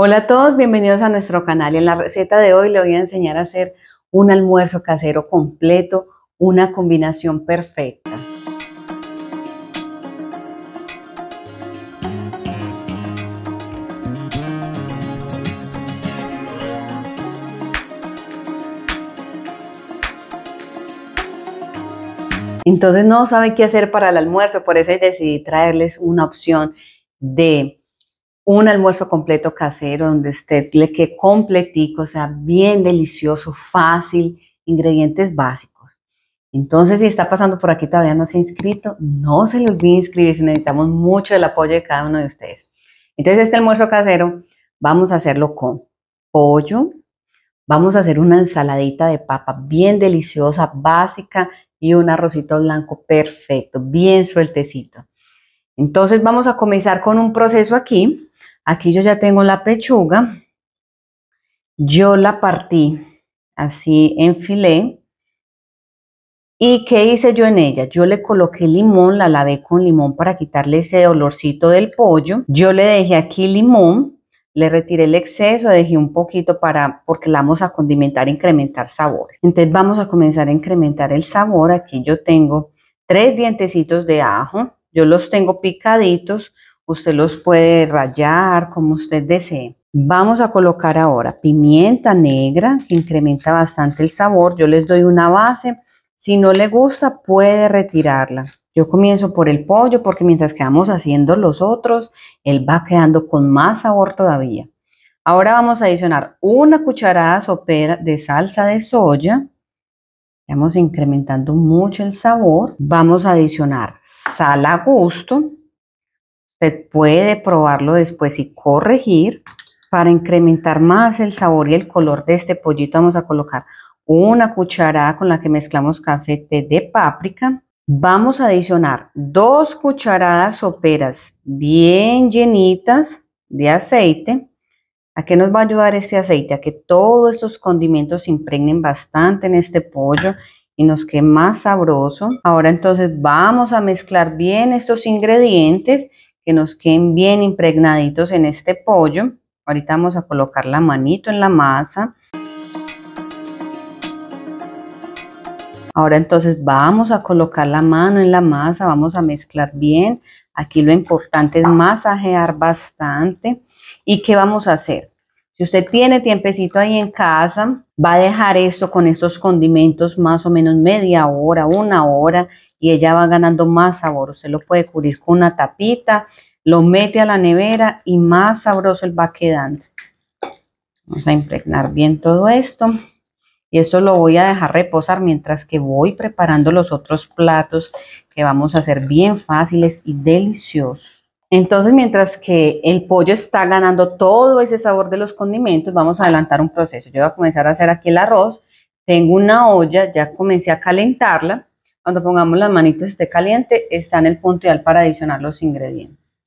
Hola a todos, bienvenidos a nuestro canal. En la receta de hoy le voy a enseñar a hacer un almuerzo casero completo, una combinación perfecta. Entonces no sabe qué hacer para el almuerzo, por eso decidí traerles una opción de un almuerzo completo casero donde usted le quede completico, o sea, bien delicioso, fácil, ingredientes básicos. Entonces, si está pasando por aquí todavía no se ha inscrito, no se le olvide inscribirse, necesitamos mucho el apoyo de cada uno de ustedes. Entonces, este almuerzo casero vamos a hacerlo con pollo, vamos a hacer una ensaladita de papa bien deliciosa, básica y un arrocito blanco perfecto, bien sueltecito. Entonces, vamos a comenzar con un proceso aquí Aquí yo ya tengo la pechuga. Yo la partí así en filé. ¿Y qué hice yo en ella? Yo le coloqué limón, la lavé con limón para quitarle ese olorcito del pollo. Yo le dejé aquí limón, le retiré el exceso, dejé un poquito para, porque la vamos a condimentar, incrementar sabor. Entonces vamos a comenzar a incrementar el sabor. Aquí yo tengo tres dientecitos de ajo. Yo los tengo picaditos. Usted los puede rayar como usted desee. Vamos a colocar ahora pimienta negra que incrementa bastante el sabor. Yo les doy una base. Si no le gusta, puede retirarla. Yo comienzo por el pollo porque mientras que vamos haciendo los otros, él va quedando con más sabor todavía. Ahora vamos a adicionar una cucharada sopera de salsa de soya. Vamos incrementando mucho el sabor. Vamos a adicionar sal a gusto. Usted puede probarlo después y corregir. Para incrementar más el sabor y el color de este pollito vamos a colocar una cucharada con la que mezclamos café de páprica. Vamos a adicionar dos cucharadas soperas bien llenitas de aceite. ¿A qué nos va a ayudar este aceite? A que todos estos condimentos se impregnen bastante en este pollo y nos quede más sabroso. Ahora entonces vamos a mezclar bien estos ingredientes que nos queden bien impregnaditos en este pollo. Ahorita vamos a colocar la manito en la masa. Ahora entonces vamos a colocar la mano en la masa, vamos a mezclar bien. Aquí lo importante es masajear bastante. ¿Y qué vamos a hacer? Si usted tiene tiempecito ahí en casa, va a dejar esto con estos condimentos más o menos media hora, una hora y ella va ganando más sabor. Usted lo puede cubrir con una tapita, lo mete a la nevera y más sabroso él va quedando. Vamos a impregnar bien todo esto. Y esto lo voy a dejar reposar mientras que voy preparando los otros platos que vamos a hacer bien fáciles y deliciosos. Entonces, mientras que el pollo está ganando todo ese sabor de los condimentos, vamos a adelantar un proceso. Yo voy a comenzar a hacer aquí el arroz. Tengo una olla, ya comencé a calentarla. Cuando pongamos las manitas esté caliente, está en el punto ideal para adicionar los ingredientes.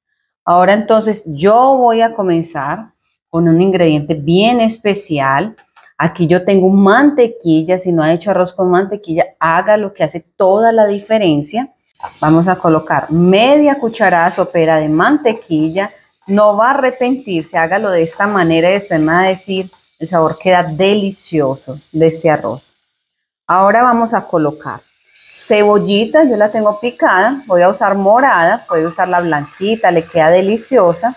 Ahora entonces yo voy a comenzar con un ingrediente bien especial. Aquí yo tengo mantequilla, si no ha hecho arroz con mantequilla, haga lo que hace toda la diferencia. Vamos a colocar media cucharada sopera de mantequilla. No va a arrepentirse, hágalo de esta manera y después me va a decir, el sabor queda delicioso de este arroz. Ahora vamos a colocar Cebollita, yo la tengo picada, voy a usar morada, puede usar la blanquita, le queda deliciosa.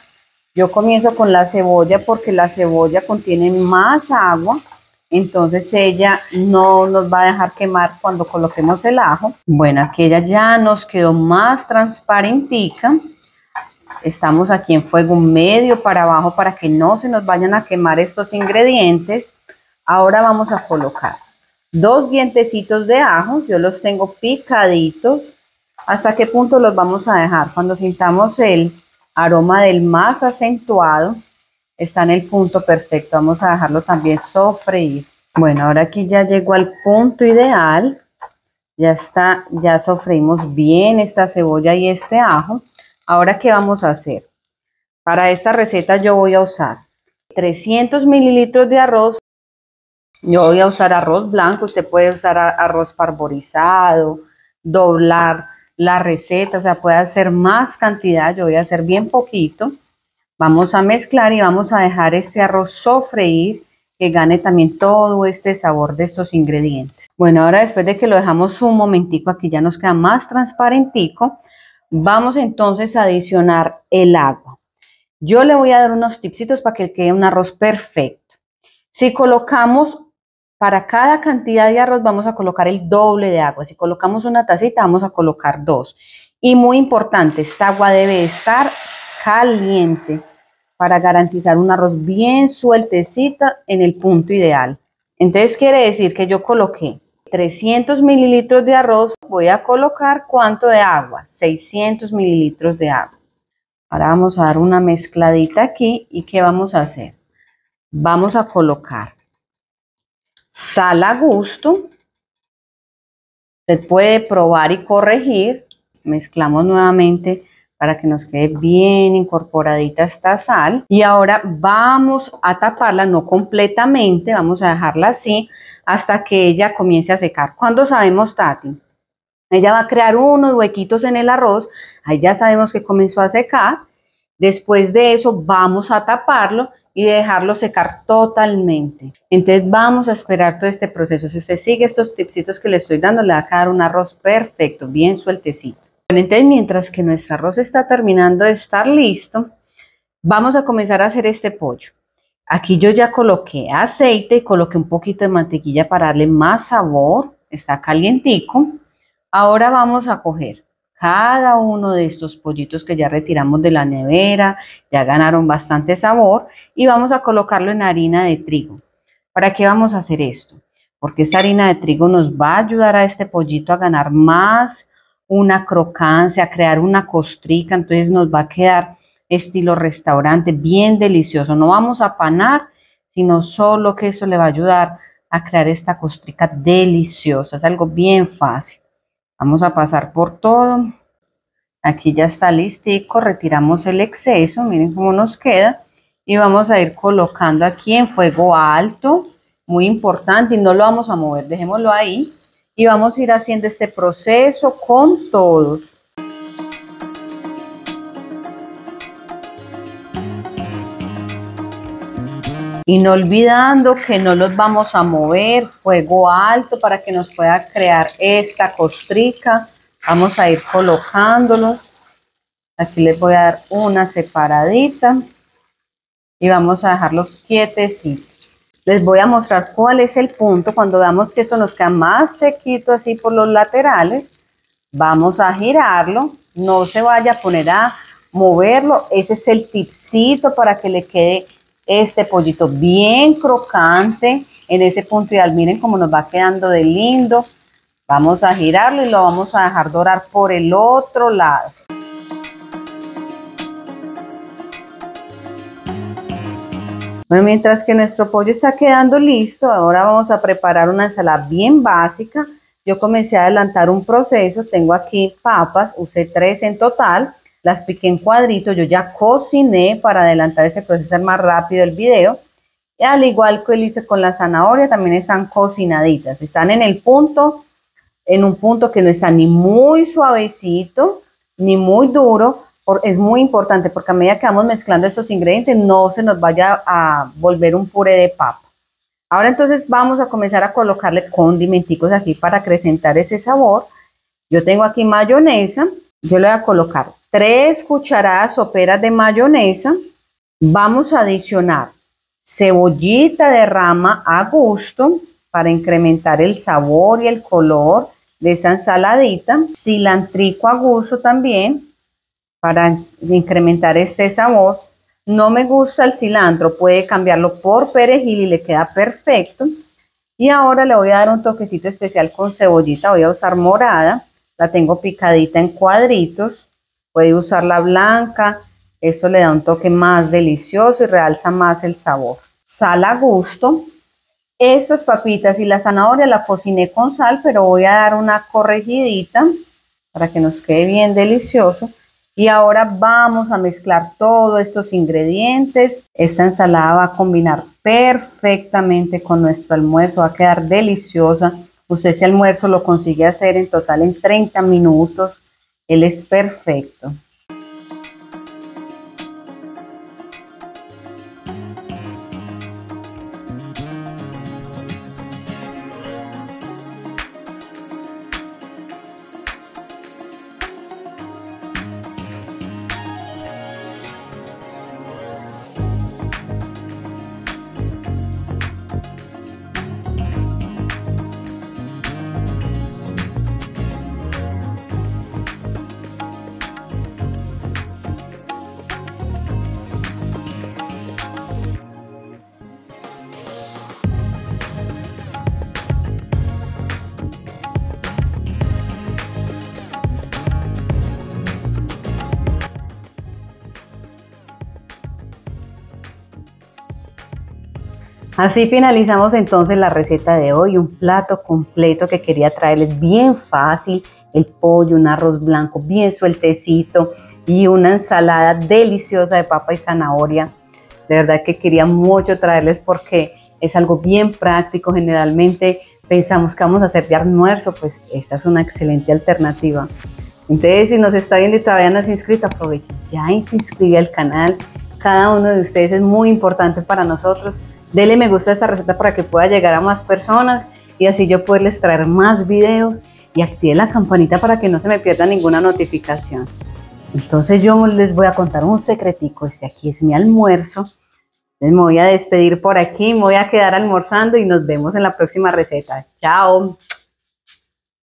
Yo comienzo con la cebolla porque la cebolla contiene más agua, entonces ella no nos va a dejar quemar cuando coloquemos el ajo. Bueno, aquí ella ya nos quedó más transparentica. Estamos aquí en fuego medio para abajo para que no se nos vayan a quemar estos ingredientes. Ahora vamos a colocar dos dientecitos de ajo, yo los tengo picaditos. ¿Hasta qué punto los vamos a dejar? Cuando sintamos el aroma del más acentuado, está en el punto perfecto. Vamos a dejarlo también sofreír. Bueno, ahora aquí ya llegó al punto ideal. Ya está, ya sofreímos bien esta cebolla y este ajo. Ahora, ¿qué vamos a hacer? Para esta receta yo voy a usar 300 mililitros de arroz yo voy a usar arroz blanco, usted puede usar arroz parborizado, doblar la receta, o sea, puede hacer más cantidad, yo voy a hacer bien poquito. Vamos a mezclar y vamos a dejar este arroz sofreír que gane también todo este sabor de estos ingredientes. Bueno, ahora después de que lo dejamos un momentico, aquí ya nos queda más transparentico, vamos entonces a adicionar el agua. Yo le voy a dar unos tipsitos para que quede un arroz perfecto. Si colocamos para cada cantidad de arroz vamos a colocar el doble de agua. Si colocamos una tacita vamos a colocar dos. Y muy importante, esta agua debe estar caliente para garantizar un arroz bien sueltecita en el punto ideal. Entonces quiere decir que yo coloqué 300 mililitros de arroz, voy a colocar cuánto de agua, 600 mililitros de agua. Ahora vamos a dar una mezcladita aquí y ¿qué vamos a hacer? Vamos a colocar sal a gusto. Se puede probar y corregir. Mezclamos nuevamente para que nos quede bien incorporadita esta sal. Y ahora vamos a taparla, no completamente, vamos a dejarla así hasta que ella comience a secar. ¿Cuándo sabemos, Tati? Ella va a crear unos huequitos en el arroz, ahí ya sabemos que comenzó a secar. Después de eso vamos a taparlo y dejarlo secar totalmente. Entonces vamos a esperar todo este proceso. Si usted sigue estos tipsitos que le estoy dando, le va a quedar un arroz perfecto, bien sueltecito. Entonces, mientras que nuestro arroz está terminando de estar listo, vamos a comenzar a hacer este pollo. Aquí yo ya coloqué aceite y coloqué un poquito de mantequilla para darle más sabor. Está calientico. Ahora vamos a coger cada uno de estos pollitos que ya retiramos de la nevera, ya ganaron bastante sabor y vamos a colocarlo en harina de trigo. ¿Para qué vamos a hacer esto? Porque esta harina de trigo nos va a ayudar a este pollito a ganar más una crocancia, a crear una costrica, entonces nos va a quedar estilo restaurante, bien delicioso. No vamos a panar, sino solo que eso le va a ayudar a crear esta costrica deliciosa. Es algo bien fácil. Vamos a pasar por todo. Aquí ya está listico, retiramos el exceso, miren cómo nos queda. Y vamos a ir colocando aquí en fuego alto, muy importante, y no lo vamos a mover, dejémoslo ahí y vamos a ir haciendo este proceso con todos. Y no olvidando que no los vamos a mover, fuego alto para que nos pueda crear esta costrica. Vamos a ir colocándolos. Aquí les voy a dar una separadita y vamos a dejarlos quietecitos. Les voy a mostrar cuál es el punto. Cuando veamos que eso nos queda más sequito así por los laterales, vamos a girarlo. No se vaya a poner a moverlo. Ese es el tipcito para que le quede este pollito bien crocante en ese punto ideal. Miren cómo nos va quedando de lindo. Vamos a girarlo y lo vamos a dejar dorar por el otro lado. Mientras que nuestro pollo está quedando listo, ahora vamos a preparar una ensalada bien básica. Yo comencé a adelantar un proceso, tengo aquí papas, usé tres en total, las piqué en cuadritos, yo ya cociné para adelantar ese proceso, más rápido el video. Y al igual que lo hice con la zanahoria, también están cocinaditas, están en el punto, en un punto que no está ni muy suavecito, ni muy duro, es muy importante porque a medida que vamos mezclando estos ingredientes no se nos vaya a volver un puré de papa. Ahora entonces vamos a comenzar a colocarle condimenticos aquí para acrecentar ese sabor. Yo tengo aquí mayonesa, yo le voy a colocar tres cucharadas soperas de mayonesa. Vamos a adicionar cebollita de rama a gusto para incrementar el sabor y el color de esa ensaladita. Cilantrico a gusto también para incrementar este sabor. No me gusta el cilantro, puede cambiarlo por perejil y le queda perfecto. Y ahora le voy a dar un toquecito especial con cebollita, voy a usar morada, la tengo picadita en cuadritos, puede usar la blanca, eso le da un toque más delicioso y realza más el sabor. Sal a gusto. Estas papitas y la zanahoria la cociné con sal, pero voy a dar una corregidita para que nos quede bien delicioso. Y ahora vamos a mezclar todos estos ingredientes. Esta ensalada va a combinar perfectamente con nuestro almuerzo, va a quedar deliciosa. Usted ese almuerzo lo consigue hacer en total en 30 minutos. Él es perfecto. Así finalizamos entonces la receta de hoy, un plato completo que quería traerles bien fácil, el pollo, un arroz blanco bien sueltecito y una ensalada deliciosa de papa y zanahoria. De verdad que quería mucho traerles porque es algo bien práctico, generalmente pensamos que vamos a hacer de almuerzo, pues esta es una excelente alternativa. Entonces, si nos está viendo y todavía no se inscrito, aproveche ya y se inscribe al canal. Cada uno de ustedes es muy importante para nosotros. Dele me gusta a esta receta para que pueda llegar a más personas y así yo poderles traer más videos y active la campanita para que no se me pierda ninguna notificación. Entonces yo les voy a contar un secretico. Este aquí es mi almuerzo. me voy a despedir por aquí, me voy a quedar almorzando y nos vemos en la próxima receta. Chao.